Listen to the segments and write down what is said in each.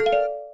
you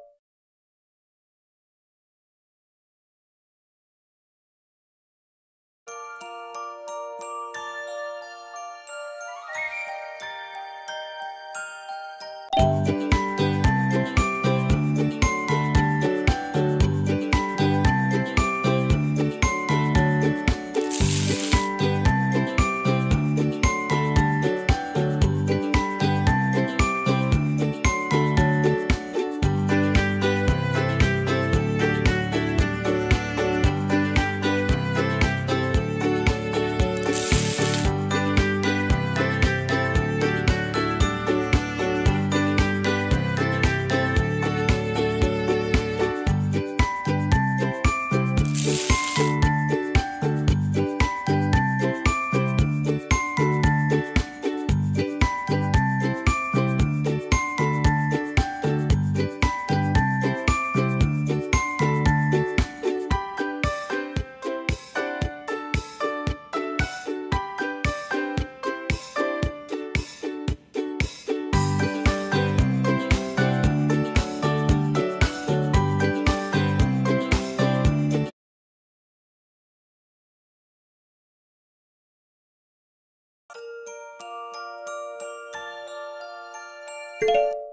you